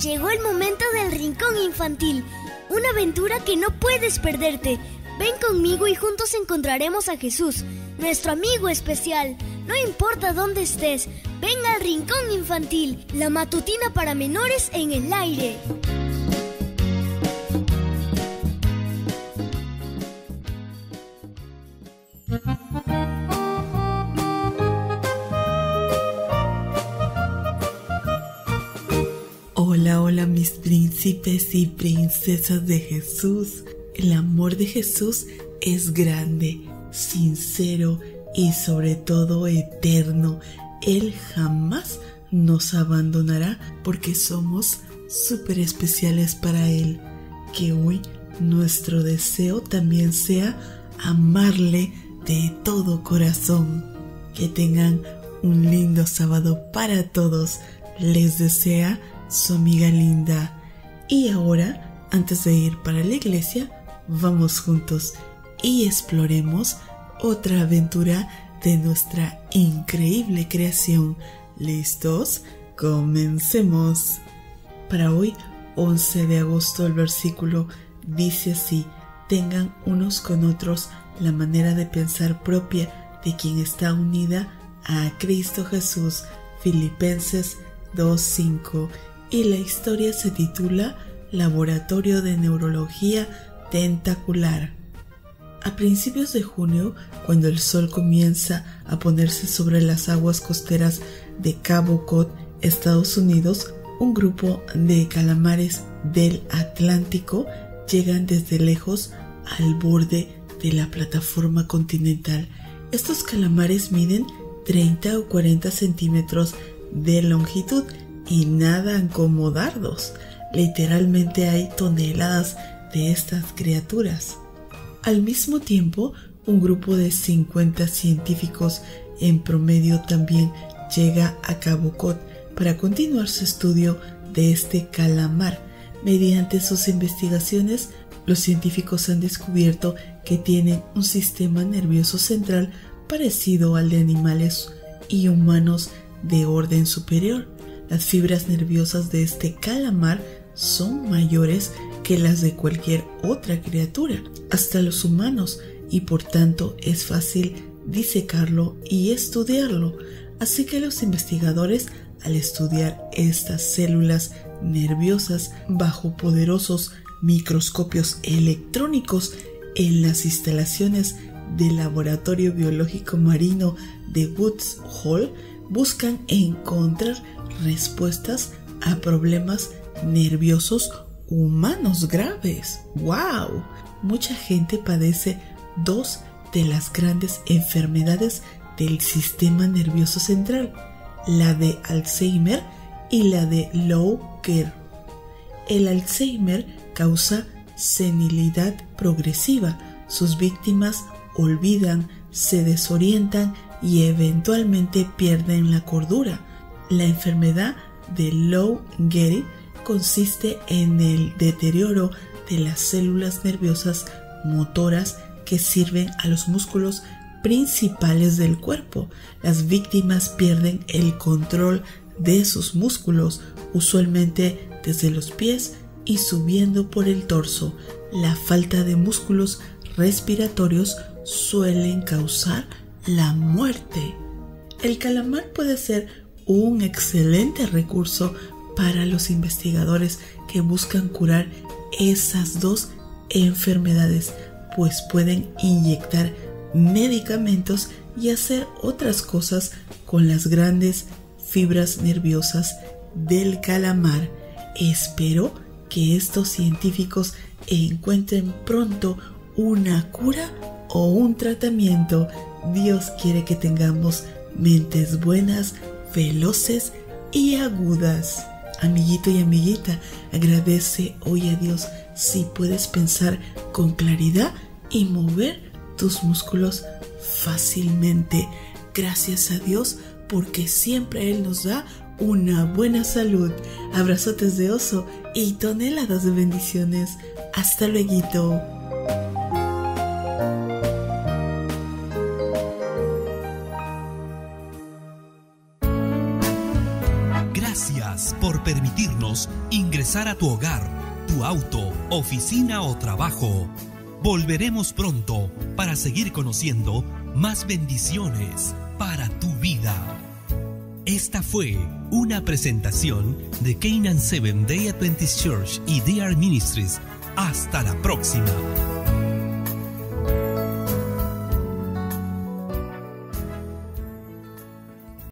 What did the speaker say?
Llegó el momento del Rincón Infantil, una aventura que no puedes perderte. Ven conmigo y juntos encontraremos a Jesús, nuestro amigo especial. No importa dónde estés, ven al Rincón Infantil, la matutina para menores en el aire. Hola, mis príncipes y princesas de Jesús. El amor de Jesús es grande, sincero y sobre todo eterno. Él jamás nos abandonará porque somos súper especiales para Él. Que hoy nuestro deseo también sea amarle de todo corazón. Que tengan un lindo sábado para todos. Les desea su amiga linda. Y ahora, antes de ir para la iglesia, vamos juntos y exploremos otra aventura de nuestra increíble creación. ¿Listos? Comencemos. Para hoy, 11 de agosto, el versículo dice así, tengan unos con otros la manera de pensar propia de quien está unida a Cristo Jesús. Filipenses 2.5 y la historia se titula Laboratorio de Neurología Tentacular. A principios de junio, cuando el sol comienza a ponerse sobre las aguas costeras de Cabo Cod, Estados Unidos, un grupo de calamares del Atlántico llegan desde lejos al borde de la plataforma continental. Estos calamares miden 30 o 40 centímetros de longitud y nadan como dardos. Literalmente hay toneladas de estas criaturas. Al mismo tiempo, un grupo de 50 científicos en promedio también llega a Cabo Cod para continuar su estudio de este calamar. Mediante sus investigaciones, los científicos han descubierto que tienen un sistema nervioso central parecido al de animales y humanos de orden superior. Las fibras nerviosas de este calamar son mayores que las de cualquier otra criatura, hasta los humanos, y por tanto es fácil disecarlo y estudiarlo. Así que los investigadores, al estudiar estas células nerviosas bajo poderosos microscopios electrónicos en las instalaciones del Laboratorio Biológico Marino de Woods Hole, buscan encontrar respuestas a problemas nerviosos humanos graves. ¡Wow! Mucha gente padece dos de las grandes enfermedades del sistema nervioso central, la de Alzheimer y la de Low-Care. El Alzheimer causa senilidad progresiva. Sus víctimas olvidan, se desorientan y eventualmente pierden la cordura. La enfermedad de Low Getty consiste en el deterioro de las células nerviosas motoras que sirven a los músculos principales del cuerpo. Las víctimas pierden el control de sus músculos, usualmente desde los pies y subiendo por el torso. La falta de músculos respiratorios suelen causar la muerte. El calamar puede ser un excelente recurso para los investigadores que buscan curar esas dos enfermedades, pues pueden inyectar medicamentos y hacer otras cosas con las grandes fibras nerviosas del calamar. Espero que estos científicos encuentren pronto una cura o un tratamiento. Dios quiere que tengamos mentes buenas, veloces y agudas. Amiguito y amiguita, agradece hoy a Dios si puedes pensar con claridad y mover tus músculos fácilmente. Gracias a Dios porque siempre Él nos da una buena salud. Abrazotes de oso y toneladas de bendiciones. Hasta luego. Gracias por permitirnos ingresar a tu hogar, tu auto, oficina o trabajo. Volveremos pronto para seguir conociendo más bendiciones para tu vida. Esta fue una presentación de Canaan Seven Day Adventist Church y DR Ministries. Hasta la próxima.